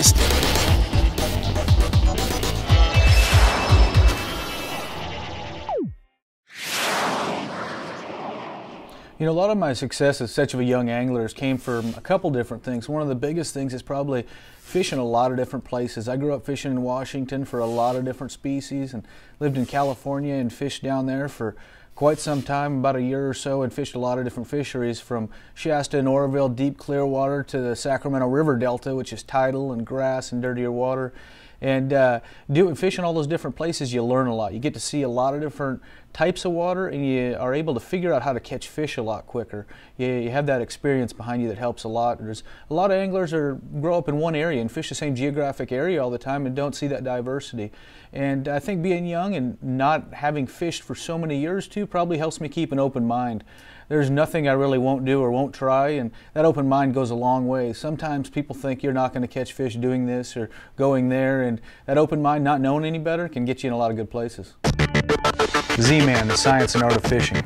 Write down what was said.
best. You know, a lot of my success as such of a young angler has came from a couple different things. One of the biggest things is probably fishing a lot of different places. I grew up fishing in Washington for a lot of different species and lived in California and fished down there for quite some time, about a year or so, and fished a lot of different fisheries from Shasta and Oroville, deep clear water, to the Sacramento River Delta, which is tidal and grass and dirtier water. And uh, doing fishing all those different places, you learn a lot. You get to see a lot of different types of water, and you are able to figure out how to catch fish a lot quicker. You, you have that experience behind you that helps a lot. There's a lot of anglers are grow up in one area and fish the same geographic area all the time and don't see that diversity. And I think being young and not having fished for so many years too probably helps me keep an open mind there's nothing I really won't do or won't try, and that open mind goes a long way. Sometimes people think you're not going to catch fish doing this or going there, and that open mind, not knowing any better, can get you in a lot of good places. Z-Man, the science and art of fishing.